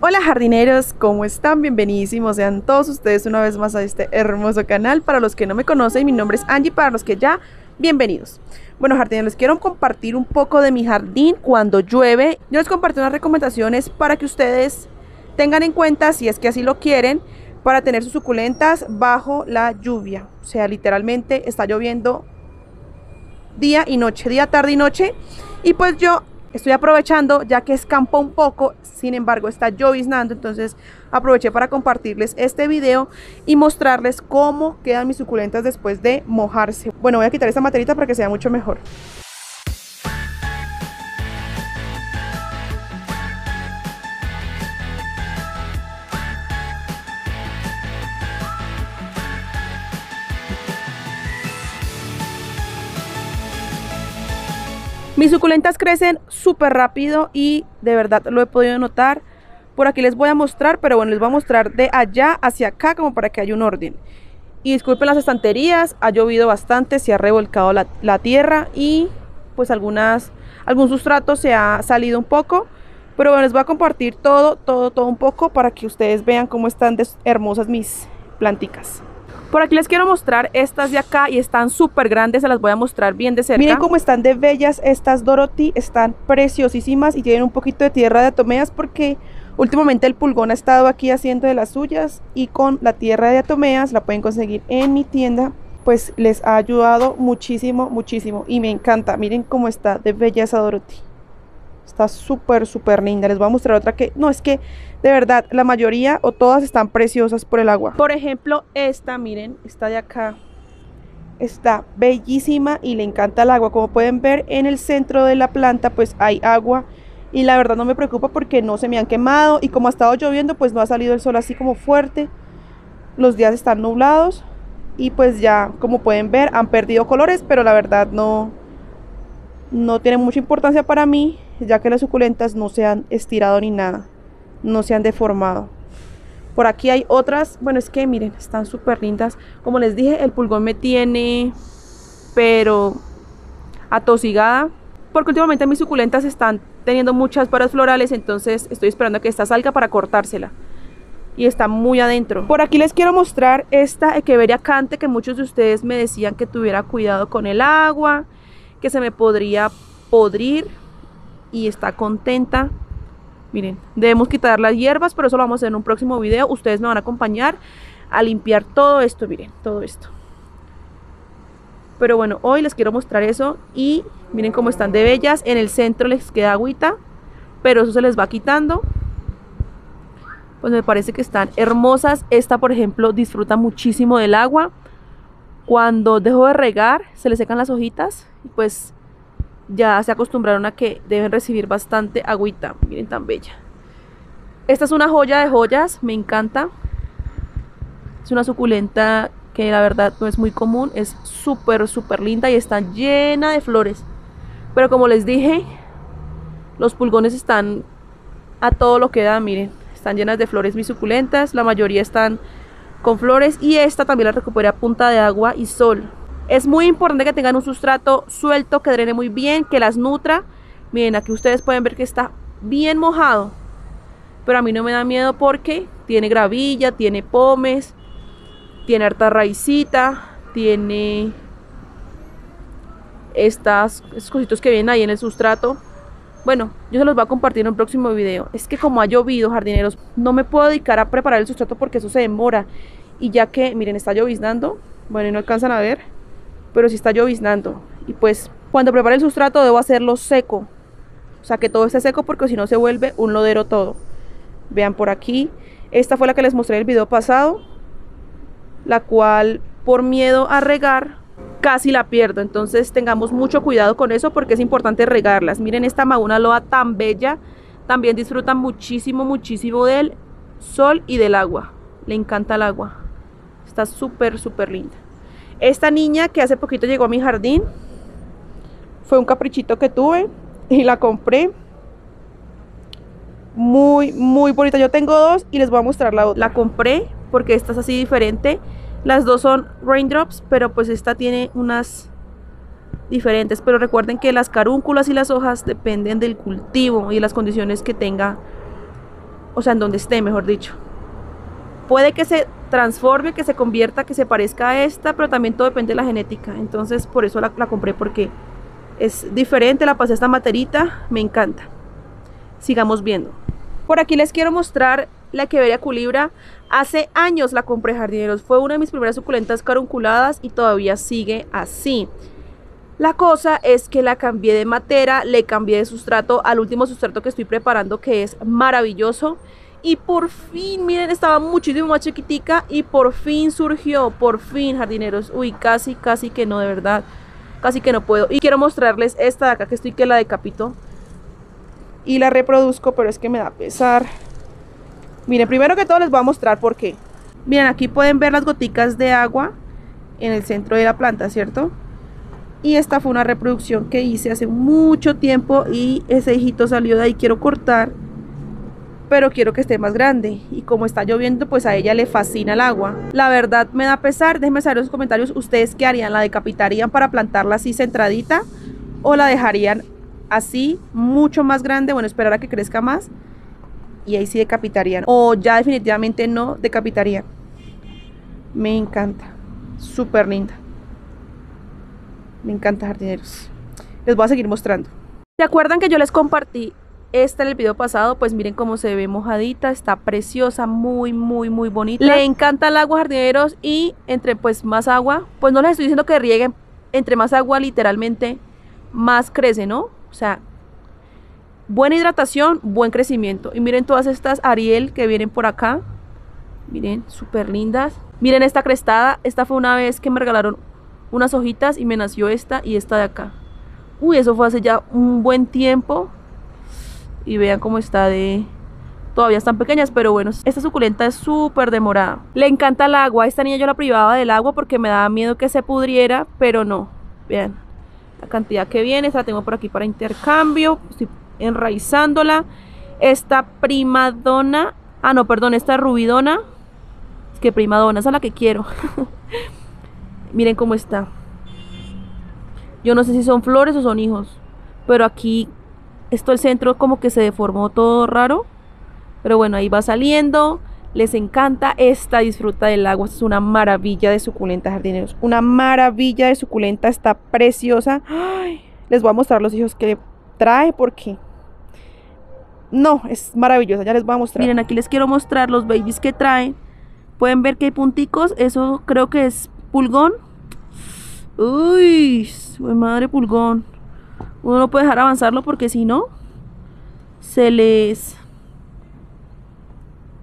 Hola jardineros, ¿cómo están? Bienvenidísimos sean todos ustedes una vez más a este hermoso canal. Para los que no me conocen, mi nombre es Angie, para los que ya, bienvenidos. Bueno jardineros, les quiero compartir un poco de mi jardín cuando llueve. Yo les comparto unas recomendaciones para que ustedes tengan en cuenta, si es que así lo quieren, para tener sus suculentas bajo la lluvia. O sea, literalmente está lloviendo día y noche, día, tarde y noche. Y pues yo estoy aprovechando ya que escampó un poco, sin embargo está lloviznando, entonces aproveché para compartirles este video y mostrarles cómo quedan mis suculentas después de mojarse. Bueno, voy a quitar esta materita para que sea mucho mejor. Mis suculentas crecen súper rápido y de verdad lo he podido notar. Por aquí les voy a mostrar, pero bueno, les voy a mostrar de allá hacia acá como para que haya un orden. Y disculpen las estanterías, ha llovido bastante, se ha revolcado la, tierra y pues algunas, algún sustrato se ha salido un poco. Pero bueno, les voy a compartir todo, todo, todo un poco para que ustedes vean cómo están hermosas mis planticas. Por aquí les quiero mostrar estas de acá y están súper grandes, se las voy a mostrar bien de cerca. Miren cómo están de bellas estas Dorothy, están preciosísimas y tienen un poquito de tierra de atomeas porque últimamente el pulgón ha estado aquí haciendo de las suyas y con la tierra de atomeas la pueden conseguir en mi tienda pues les ha ayudado muchísimo, muchísimo y me encanta. Miren cómo está de bella esa Dorothy. Está súper, súper linda. Les voy a mostrar otra que... No, es que de verdad la mayoría o todas están preciosas por el agua. Por ejemplo, esta, miren, está de acá. Está bellísima y le encanta el agua. Como pueden ver en el centro de la planta pues hay agua. Y la verdad no me preocupa porque no se me han quemado. Y como ha estado lloviendo pues no ha salido el sol así como fuerte. Los días están nublados. Y pues ya como pueden ver han perdido colores. Pero la verdad no, no tiene mucha importancia para mí ya que las suculentas no se han estirado ni nada, no se han deformado. Por aquí hay otras, bueno es que miren, están súper lindas. Como les dije, el pulgón me tiene, pero atosigada. Porque últimamente mis suculentas están teniendo muchas paras florales, entonces estoy esperando a que esta salga para cortársela. Y está muy adentro. Por aquí les quiero mostrar esta Echeveria cante que muchos de ustedes me decían que tuviera cuidado con el agua, que se me podría podrir y está contenta. Miren, debemos quitar las hierbas, pero eso lo vamos a hacer en un próximo video. Ustedes me van a acompañar a limpiar todo esto, miren, todo esto. Pero bueno, hoy les quiero mostrar eso y miren cómo están de bellas. En el centro les queda agüita, pero eso se les va quitando. Pues me parece que están hermosas. Esta, por ejemplo, disfruta muchísimo del agua. Cuando dejo de regar, se le secan las hojitas y pues ya se acostumbraron a que deben recibir bastante agüita. Miren tan bella. Esta es una joya de joyas, me encanta. Es una suculenta que la verdad no es muy común, es súper, súper linda y está llena de flores. Pero como les dije, los pulgones están a todo lo que da, miren. Están llenas de flores mis suculentas, la mayoría están con flores y esta también la recuperé a punta de agua y sol. Es muy importante que tengan un sustrato suelto, que drene muy bien, que las nutra. Miren, aquí ustedes pueden ver que está bien mojado. Pero a mí no me da miedo porque tiene gravilla, tiene pomes, tiene harta raicita, tiene estas cositos que vienen ahí en el sustrato. Bueno, yo se los voy a compartir en un próximo video. Es que como ha llovido, jardineros, no me puedo dedicar a preparar el sustrato porque eso se demora. Y ya que, miren, está lloviznando, bueno, y no alcanzan a ver, pero si está lloviznando. Y pues cuando prepare el sustrato debo hacerlo seco. O sea, que todo esté seco porque si no se vuelve un lodero todo. Vean por aquí. Esta fue la que les mostré en el video pasado. La cual por miedo a regar casi la pierdo. Entonces tengamos mucho cuidado con eso porque es importante regarlas. Miren esta maguna loa tan bella. También disfruta muchísimo, muchísimo del sol y del agua. Le encanta el agua. Está súper, súper linda. Esta niña que hace poquito llegó a mi jardín, fue un caprichito que tuve y la compré. Muy, muy bonita. Yo tengo dos y les voy a mostrar la otra. La compré porque esta es así diferente. Las dos son raindrops, pero pues esta tiene unas diferentes. Pero recuerden que las carúnculas y las hojas dependen del cultivo y las condiciones que tenga o sea, en donde esté, mejor dicho. Puede que se transforme, que se convierta, que se parezca a esta, pero también todo depende de la genética. Entonces, por eso la, compré, porque es diferente, la pasé esta materita, me encanta. Sigamos viendo. Por aquí les quiero mostrar la Queveria culibra. Hace años la compré jardineros, fue una de mis primeras suculentas carunculadas y todavía sigue así. La cosa es que la cambié de matera, le cambié de sustrato al último sustrato que estoy preparando que es maravilloso. Y por fin, miren, estaba muchísimo más chiquitica y por fin surgió, por fin jardineros. Uy, casi, casi que no, de verdad. Casi que no puedo. Y quiero mostrarles esta de acá que estoy que la decapito. Y la reproduzco, pero es que me da pesar. Miren, primero que todo les voy a mostrar por qué. Miren, aquí pueden ver las goticas de agua en el centro de la planta, ¿cierto? Y esta fue una reproducción que hice hace mucho tiempo y ese hijito salió de ahí. Quiero cortar, pero quiero que esté más grande. Y como está lloviendo, pues a ella le fascina el agua. La verdad me da pesar. Déjenme saber en los comentarios ustedes qué harían. ¿La decapitarían para plantarla así centradita? ¿O la dejarían así, mucho más grande? Bueno, esperar a que crezca más y ahí sí decapitarían. O ya definitivamente no decapitarían. Me encanta. Súper linda. Me encanta jardineros. Les voy a seguir mostrando. ¿Se acuerdan que yo les compartí esta en el video pasado? Pues miren cómo se ve mojadita. Está preciosa, muy, muy, muy bonita. Le encanta el agua jardineros y entre pues más agua, pues no les estoy diciendo que rieguen. Entre más agua literalmente más crece, ¿no? O sea, Buena hidratación, buen crecimiento. Y miren todas estas Ariel que vienen por acá. Miren, súper lindas. Miren esta crestada. Esta fue una vez que me regalaron unas hojitas y me nació esta y esta de acá. Uy, eso fue hace ya un buen tiempo. Y vean cómo está de... Todavía están pequeñas, pero bueno, esta suculenta es súper demorada. Le encanta el agua. Esta niña yo la privaba del agua porque me daba miedo que se pudriera, pero no. Vean la cantidad que viene. Esta la tengo por aquí para intercambio. Estoy enraizándola. Esta primadona, ah no, perdón, esta rubidona, es que primadona, esa es la que quiero. Miren cómo está. Yo no sé si son flores o son hijos, pero aquí esto el centro como que se deformó todo raro. Pero bueno, ahí va saliendo. Les encanta esta, disfruta del agua. es una maravilla de suculenta, jardineros. Una maravilla de suculenta, está preciosa. les voy a mostrar los hijos que trae porque no, es maravillosa, ya les voy a mostrar. Miren, aquí les quiero mostrar los babies que trae. Pueden ver que hay punticos, eso creo que es pulgón. Uy, madre pulgón. Uno no puede dejar avanzarlo porque si no, se les...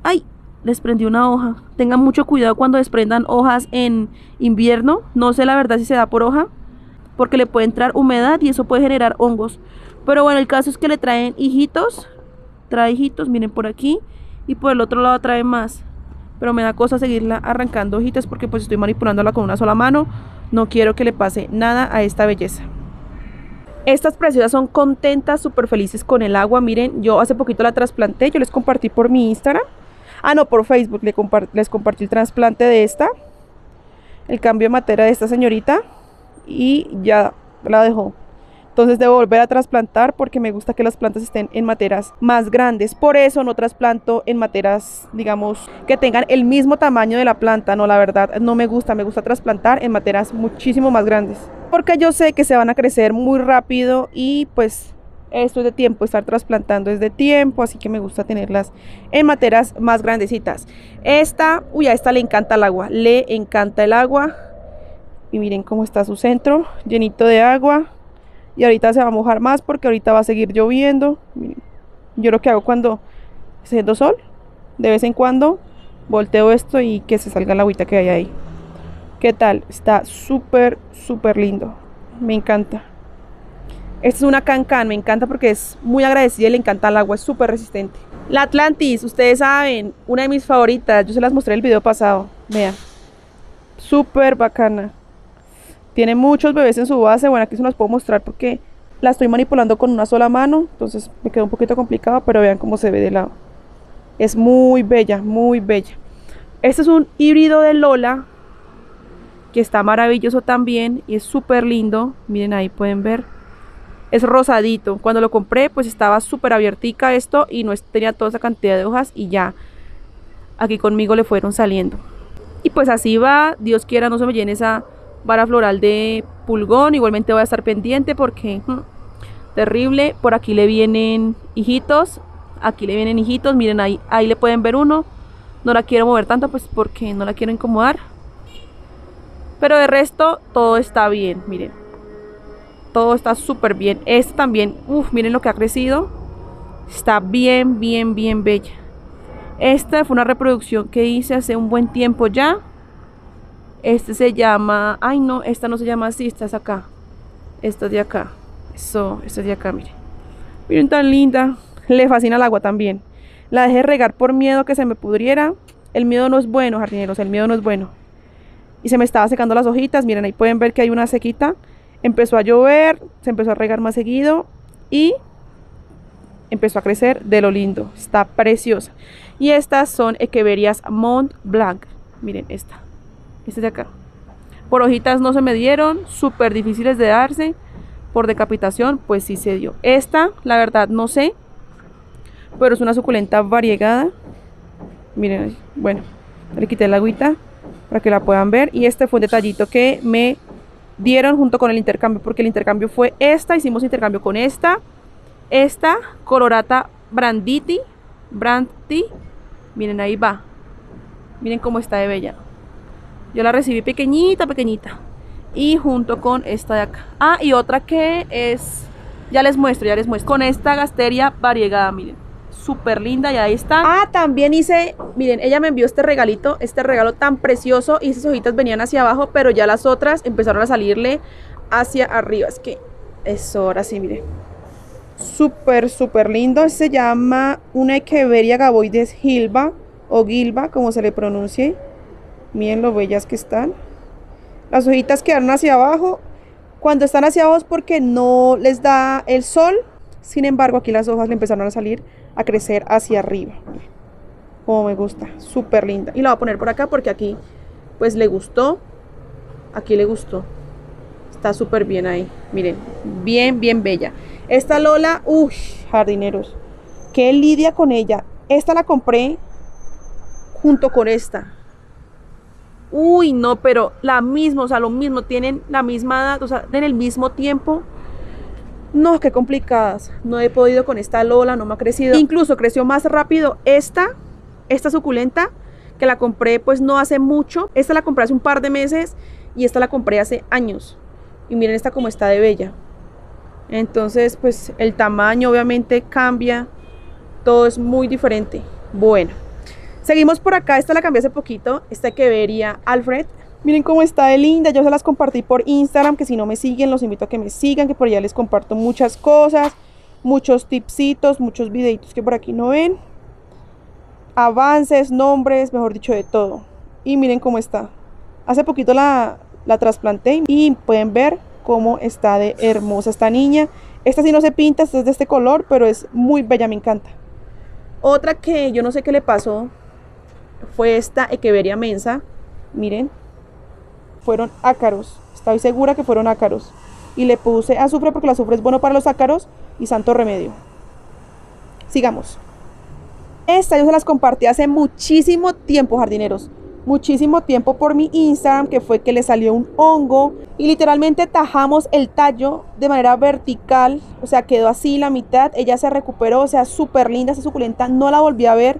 ¡Ay! Les prendió una hoja. Tengan mucho cuidado cuando desprendan hojas en invierno. No sé la verdad si se da por hoja. Porque le puede entrar humedad y eso puede generar hongos. Pero bueno, el caso es que le traen hijitos trae hijitos, miren por aquí y por el otro lado trae más pero me da cosa seguirla arrancando hojitas porque pues estoy manipulándola con una sola mano no quiero que le pase nada a esta belleza estas preciosas son contentas, súper felices con el agua. Miren, yo hace poquito la trasplanté, yo les compartí por mi Instagram. Ah, no, por Facebook les, les compartí el trasplante de esta. El cambio de materia de esta señorita. Y ya la dejó entonces debo volver a trasplantar porque me gusta que las plantas estén en materas más grandes. Por eso no trasplanto en materas, digamos, que tengan el mismo tamaño de la planta. No, la verdad, no me gusta. Me gusta trasplantar en materas muchísimo más grandes. Porque yo sé que se van a crecer muy rápido y pues esto es de tiempo, estar trasplantando es de tiempo, así que me gusta tenerlas en materas más grandecitas. Esta, uy, a esta le encanta el agua, le encanta el agua. Y miren cómo está su centro, llenito de agua y ahorita se va a mojar más porque ahorita va a seguir lloviendo. Yo lo que hago cuando está haciendo sol, de vez en cuando volteo esto y que se salga la agüita que hay ahí. ¿Qué tal? Está súper, súper lindo. Me encanta. Esta es una cancan, me encanta porque es muy agradecida y le encanta el agua, es súper resistente. La Atlantis, ustedes saben, una de mis favoritas, yo se las mostré el video pasado. Vean, súper bacana. Tiene muchos bebés en su base. Bueno, aquí se los puedo mostrar porque la estoy manipulando con una sola mano. Entonces me quedó un poquito complicado, pero vean cómo se ve de lado. Es muy bella, muy bella. Este es un híbrido de Lola que está maravilloso también y es súper lindo. Miren ahí pueden ver. es rosadito. Cuando lo compré, pues estaba súper abiertica esto y no tenía toda esa cantidad de hojas y ya aquí conmigo le fueron saliendo. Y pues así va, Dios quiera no se me llene esa vara floral de pulgón. Igualmente voy a estar pendiente porque hmm, terrible. Por aquí le vienen hijitos, aquí le vienen hijitos, miren ahí, ahí le pueden ver uno. No la quiero mover tanto pues porque no la quiero incomodar. Pero de resto todo está bien, miren. Todo está súper bien. Esta también, uff, miren lo que ha crecido. Está bien, bien, bien bella. Esta fue una reproducción que hice hace un buen tiempo ya. Este se llama... Ay, no, esta no se llama así, esta es acá. Esta es de acá. Eso, esta es de acá, miren. Miren tan linda. Le fascina el agua también. La dejé regar por miedo que se me pudriera. El miedo no es bueno, jardineros, el miedo no es bueno. Y se me estaba secando las hojitas. Miren, ahí pueden ver que hay una sequita. Empezó a llover, se empezó a regar más seguido y empezó a crecer de lo lindo. Está preciosa. Y estas son Equeverias Mont Blanc. Miren esta. Esta de acá. Por hojitas no se me dieron. Súper difíciles de darse. Por decapitación, pues sí se dio. Esta, la verdad, no sé. Pero es una suculenta variegada. Miren, bueno, le quité la agüita para que la puedan ver. Y este fue un detallito que me dieron junto con el intercambio. Porque el intercambio fue esta. Hicimos intercambio con esta. Esta, Colorata Branditi. Brandy. Miren, ahí va. Miren cómo está de bella. Yo la recibí pequeñita, pequeñita. Y junto con esta de acá. Ah, y otra que es... Ya les muestro, ya les muestro. Con esta gasteria variegada, miren. Súper linda y ahí está. Ah, también hice... Miren, ella me envió este regalito. Este regalo tan precioso. Y esas hojitas venían hacia abajo, pero ya las otras empezaron a salirle hacia arriba. Es que... Eso, ahora sí, miren súper, súper lindo. Se llama una Echeveria gaboides gilba o gilba, como se le pronuncie. Miren lo bellas que están. Las hojitas quedaron hacia abajo. Cuando están hacia abajo es porque no les da el sol. Sin embargo, aquí las hojas le empezaron a salir a crecer hacia arriba. Como me gusta, súper linda. Y la voy a poner por acá porque aquí pues le gustó. Aquí le gustó. Está súper bien ahí. Miren, bien, bien bella. Esta Lola, uff, jardineros. Qué lidia con ella. Esta la compré junto con esta. Uy, no, pero la misma, o sea, lo mismo, tienen la misma edad, o sea, en el mismo tiempo. No, qué complicadas. No he podido con esta Lola, no me ha crecido. Incluso creció más rápido esta, esta suculenta, que la compré pues no hace mucho. Esta la compré hace un par de meses y esta la compré hace años. Y miren esta como está de bella. Entonces, pues el tamaño obviamente cambia. Todo es muy diferente. Bueno, seguimos por acá. Esta la cambié hace poquito. Esta que vería Alfred. Miren cómo está de linda. Yo se las compartí por Instagram. Que si no me siguen, los invito a que me sigan. Que por allá les comparto muchas cosas. Muchos tipsitos, muchos videitos que por aquí no ven. Avances, nombres, mejor dicho, de todo. Y miren cómo está. Hace poquito la, la trasplanté y pueden ver cómo está de hermosa esta niña. Esta sí no se pinta, esta es de este color, pero es muy bella, me encanta. Otra que yo no sé qué le pasó fue esta Echeveria mensa. Miren, fueron ácaros. Estoy segura que fueron ácaros. Y le puse azufre porque el azufre es bueno para los ácaros y santo remedio. Sigamos. Esta yo se las compartí hace muchísimo tiempo, jardineros muchísimo tiempo por mi Instagram, que fue que le salió un hongo y literalmente tajamos el tallo de manera vertical, o sea, quedó así la mitad, ella se recuperó, o sea, súper linda esa suculenta, no la volví a ver.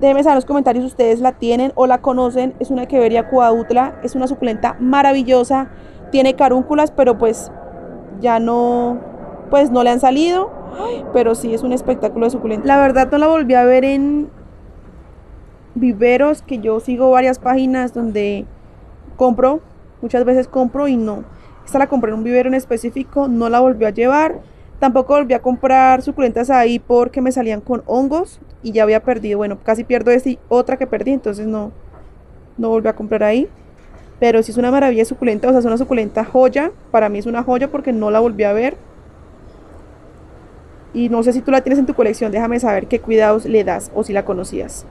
Déjenme saber en los comentarios si ustedes la tienen o la conocen, es una Echeveria cuadutla, es una suculenta maravillosa, tiene carúnculas, pero pues ya no, pues no le han salido, pero sí es un espectáculo de suculenta. La verdad no la volví a ver en, viveros que yo sigo varias páginas donde compro, muchas veces compro y no. Esta la compré en un vivero en específico, no la volví a llevar. Tampoco volví a comprar suculentas ahí porque me salían con hongos y ya había perdido. Bueno, casi pierdo esta y otra que perdí, entonces no, no volví a comprar ahí. Pero si es una maravilla suculenta, o sea, es una suculenta joya. Para mí es una joya porque no la volví a ver. Y no sé si tú la tienes en tu colección, déjame saber qué cuidados le das o si la conocías.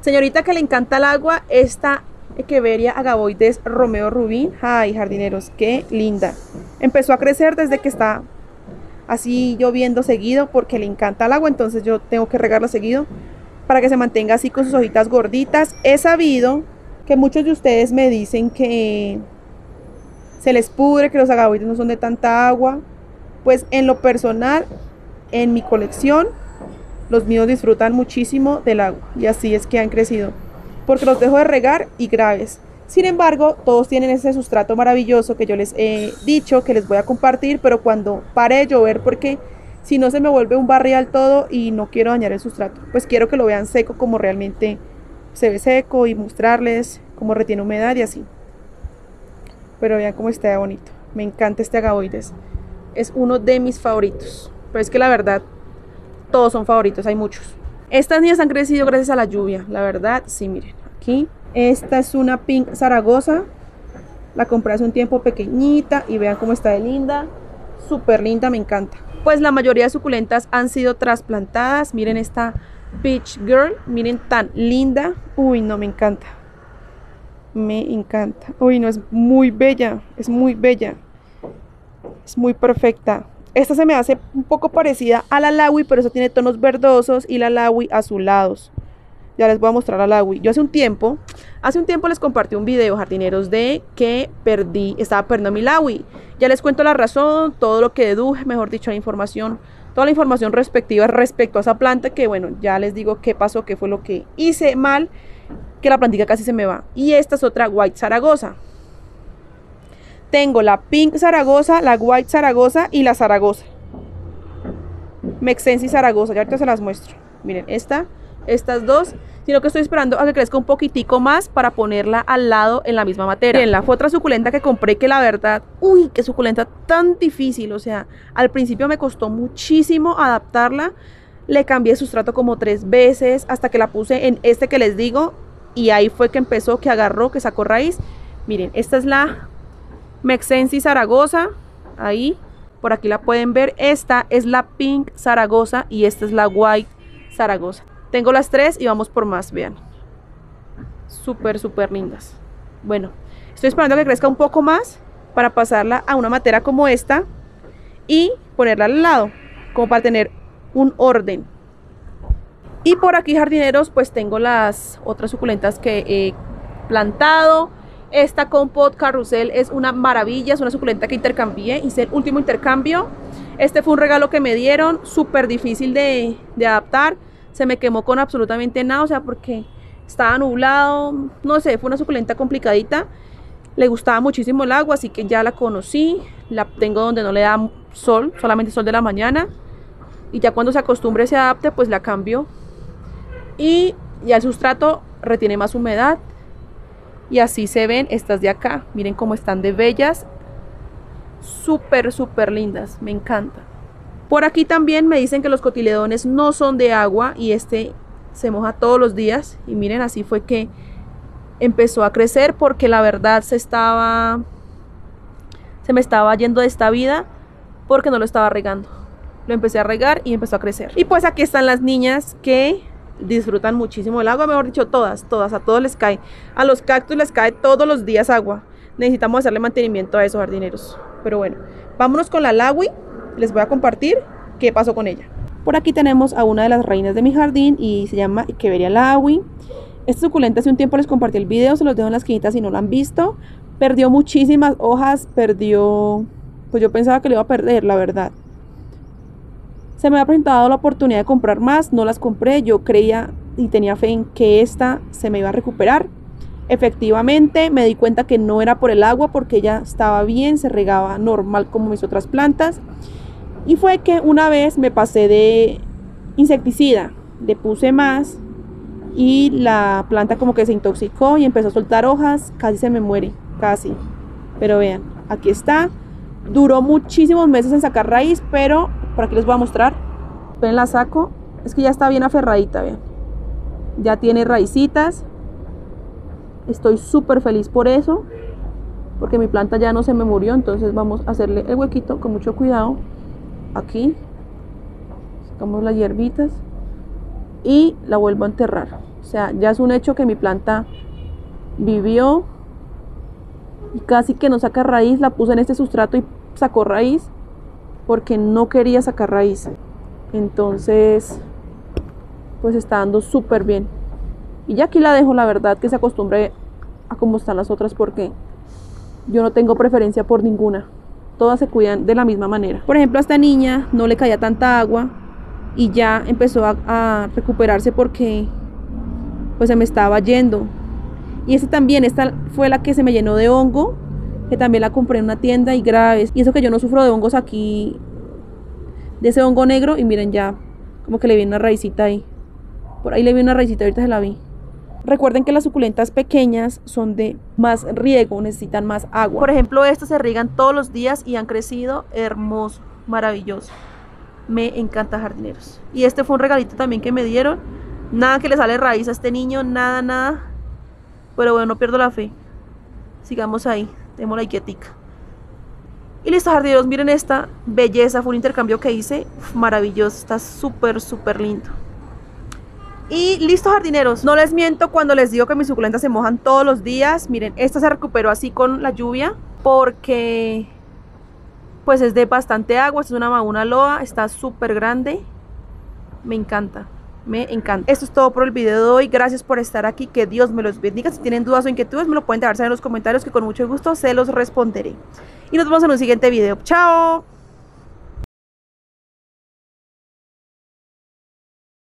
Señorita que le encanta el agua, esta Echeveria agavoides Romeo Rubín. Ay, jardineros, qué linda. Empezó a crecer desde que está así lloviendo seguido porque le encanta el agua, entonces yo tengo que regarla seguido para que se mantenga así con sus hojitas gorditas. He sabido que muchos de ustedes me dicen que se les pudre, que los agaboides no son de tanta agua. Pues en lo personal, en mi colección, los míos disfrutan muchísimo del agua y así es que han crecido, porque los dejo de regar y graves. Sin embargo, todos tienen ese sustrato maravilloso que yo les he dicho que les voy a compartir, pero cuando pare de llover, porque si no se me vuelve un barrial todo y no quiero dañar el sustrato, pues quiero que lo vean seco como realmente se ve seco y mostrarles cómo retiene humedad y así. Pero vean cómo está bonito. Me encanta este agaboides. Es uno de mis favoritos. Pero es que la verdad, todos son favoritos, hay muchos. Estas niñas han crecido gracias a la lluvia, la verdad, sí, miren, aquí esta es una Pink Zaragoza. La compré hace un tiempo pequeñita y vean cómo está de linda. Súper linda, me encanta. Pues la mayoría de suculentas han sido trasplantadas. Miren esta Peach Girl. Miren tan linda. Uy, no, me encanta. Me encanta. Uy, no, es muy bella. Es muy bella. Es muy perfecta. Esta se me hace un poco parecida a la Lawi, pero esa tiene tonos verdosos y la Lawi azulados. Ya les voy a mostrar a Lawi. Yo hace un tiempo, hace un tiempo les compartí un video, jardineros, de que perdí, estaba perdiendo mi Lawi. Ya les cuento la razón, todo lo que deduje, mejor dicho, la información, toda la información respectiva respecto a esa planta, que bueno, ya les digo qué pasó, qué fue lo que hice mal, que la plantita casi se me va. Y esta es otra White Zaragoza. Tengo la Pink Zaragoza, la White Zaragoza y la Zaragoza. Mexensi Zaragoza, ya ahorita se las muestro. Miren, esta estas dos, sino que estoy esperando a que crezca un poquitico más para ponerla al lado en la misma materia. En la fue otra suculenta que compré que la verdad, uy, qué suculenta tan difícil, o sea, al principio me costó muchísimo adaptarla, le cambié sustrato como tres veces hasta que la puse en este que les digo y ahí fue que empezó, que agarró, que sacó raíz. Miren, esta es la Mexensi Zaragoza, ahí, por aquí la pueden ver, esta es la Pink Zaragoza y esta es la White Zaragoza. Tengo las tres y vamos por más, vean. Súper, súper lindas. Bueno, estoy esperando que crezca un poco más para pasarla a una matera como esta y ponerla al lado, como para tener un orden. Y por aquí, jardineros, pues tengo las otras suculentas que he plantado. Esta Compot Carrusel es una maravilla, es una suculenta que intercambié, hice el último intercambio. Este fue un regalo que me dieron, súper difícil de adaptar se me quemó con absolutamente nada, o sea, porque estaba nublado, no sé, fue una suculenta complicadita. Le gustaba muchísimo el agua, así que ya la conocí. La tengo donde no le da sol, solamente sol de la mañana. Y ya cuando se acostumbre, se adapte, pues la cambio. Y ya el sustrato retiene más humedad. Y así se ven estas de acá. Miren cómo están de bellas. Súper, súper lindas. Me encanta. Por aquí también me dicen que los cotiledones no son de agua y este se moja todos los días. Y miren, así fue que empezó a crecer porque la verdad se estaba se me estaba yendo de esta vida porque no lo estaba regando. Lo empecé a regar y empezó a crecer. Y pues aquí están las niñas que disfrutan muchísimo el agua, mejor dicho, todas, todas, a todos les cae. A los cactus les cae todos los días agua. Necesitamos hacerle mantenimiento a esos jardineros. Pero bueno, vámonos con la Lawi les voy a compartir qué pasó con ella. Por aquí tenemos a una de las reinas de mi jardín y se llama Queveria Lawi. Esta suculenta hace un tiempo les compartí el video, se los dejo en las esquinita si no lo han visto. Perdió muchísimas hojas, perdió... Pues yo pensaba que le iba a perder, la verdad. Se me ha presentado la oportunidad de comprar más, no las compré, yo creía y tenía fe en que esta se me iba a recuperar. Efectivamente, me di cuenta que no era por el agua porque ella estaba bien, se regaba normal como mis otras plantas. Y fue que una vez me pasé de insecticida, le puse más y la planta como que se intoxicó y empezó a soltar hojas, casi se me muere, casi. Pero vean, aquí está. Duró muchísimos meses en sacar raíz, pero por aquí les voy a mostrar. Ven, la saco. Es que ya está bien aferradita, vean. Ya tiene raicitas. Estoy súper feliz por eso, porque mi planta ya no se me murió, entonces vamos a hacerle el huequito con mucho cuidado aquí sacamos las hierbitas y la vuelvo a enterrar o sea ya es un hecho que mi planta vivió y casi que no saca raíz la puse en este sustrato y sacó raíz porque no quería sacar raíz. Entonces, pues está dando súper bien. Y ya aquí la dejo, la verdad, que se acostumbre a cómo están las otras porque yo no tengo preferencia por ninguna. Todas se cuidan de la misma manera. Por ejemplo, a esta niña no le caía tanta agua y ya empezó a, recuperarse porque pues se me estaba yendo. Y esta también, esta fue la que se me llenó de hongo, que también la compré en una tienda y graves. Y eso que yo no sufro de hongos aquí, de ese hongo negro, y miren ya, como que le vi una raicita ahí. Por ahí le vi una raicita, ahorita se la vi. Recuerden que las suculentas pequeñas son de más riego, necesitan más agua. Por ejemplo, estas se riegan todos los días y han crecido hermoso, maravilloso. Me encanta jardineros. Y este fue un regalito también que me dieron. Nada que le sale raíz a este niño, nada, nada. Pero bueno, no pierdo la fe. Sigamos ahí, tenemos la quietica. Y listo, jardineros, miren esta belleza, fue un intercambio que hice. maravilloso, está súper, súper lindo. Y listo jardineros, no les miento cuando les digo que mis suculentas se mojan todos los días. Miren, esta se recuperó así con la lluvia porque pues es de bastante agua. Es una maguna loa, está súper grande. Me encanta, me encanta. Esto es todo por el video de hoy. Gracias por estar aquí. Que Dios me los bendiga. Si tienen dudas o inquietudes me lo pueden dejar en los comentarios que con mucho gusto se los responderé. Y nos vemos en un siguiente video. ¡Chao!